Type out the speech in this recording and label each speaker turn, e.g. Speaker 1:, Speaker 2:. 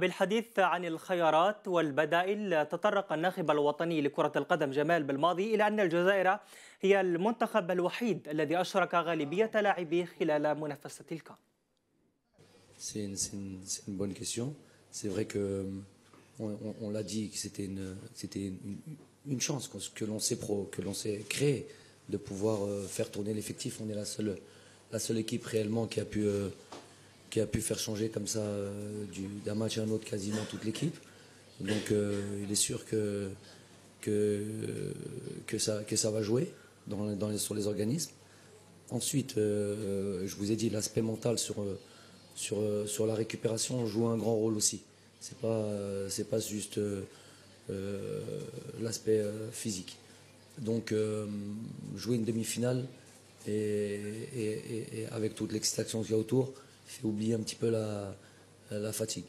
Speaker 1: بالحديث عن الخيارات والبدائل تطرق الناخب الوطني لكرة القدم جمال بالماضي إلى أن الجزائر هي المنتخب الوحيد الذي أشرك غالبية لاعبيه خلال منافسة
Speaker 2: تلك. De pouvoir euh, faire tourner l'effectif. On est la seule la seule équipe réellement qui a pu euh, qui a pu faire changer comme ça euh, d'un match à un autre quasiment toute l'équipe. Donc euh, il est sûr que, que, ça, que ça va jouer dans, dans sur les organismes. Ensuite, euh, je vous ai dit, l'aspect mental sur, sur, sur la récupération joue un grand rôle aussi. C'est pas, pas juste l'aspect physique. Donc jouer une demi-finale et avec toute l'excitation qu'il y a autour, fait oublier un petit peu la, la fatigue.